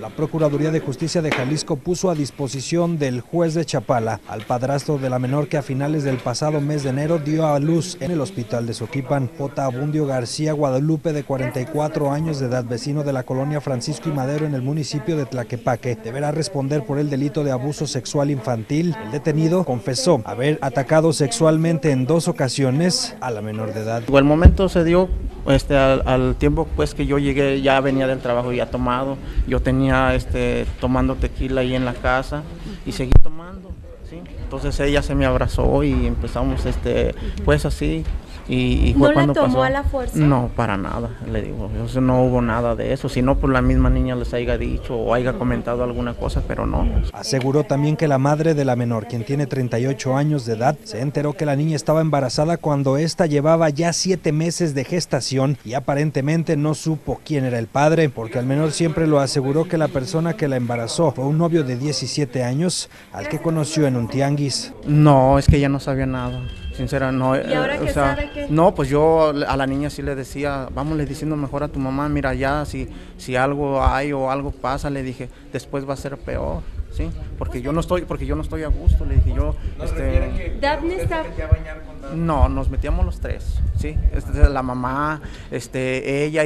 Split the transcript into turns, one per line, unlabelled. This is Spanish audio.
La Procuraduría de Justicia de Jalisco puso a disposición del juez de Chapala al padrastro de la menor que a finales del pasado mes de enero dio a luz en el hospital de Soquipan. J. Abundio García Guadalupe, de 44 años de edad, vecino de la colonia Francisco y Madero en el municipio de Tlaquepaque, deberá responder por el delito de abuso sexual infantil. El detenido confesó haber atacado sexualmente en dos ocasiones a la menor de edad.
El momento se dio este, al, al, tiempo pues que yo llegué, ya venía del trabajo ya tomado, yo tenía este, tomando tequila ahí en la casa y seguí tomando, ¿sí? entonces ella se me abrazó y empezamos este, pues así. Y, y fue
¿No
cuando
la tomó
pasó.
a la fuerza?
No, para nada, le digo, o sea, no hubo nada de eso, si no, pues la misma niña les haya dicho o haya comentado alguna cosa, pero no.
Aseguró también que la madre de la menor, quien tiene 38 años de edad, se enteró que la niña estaba embarazada cuando ésta llevaba ya siete meses de gestación y aparentemente no supo quién era el padre, porque al menor siempre lo aseguró que la persona que la embarazó fue un novio de 17 años al que conoció en un tianguis.
No, es que ella no sabía nada. Sincera, no.
¿Y ahora
eh, o sea,
sabe qué?
No, pues yo a la niña sí le decía, vamos le diciendo mejor a tu mamá, mira ya, si, si algo hay o algo pasa, le dije, después va a ser peor, ¿sí? Porque yo no estoy, porque yo no estoy a gusto, le dije yo, este, no, nos metíamos los tres, ¿sí? Este, la mamá, este, ella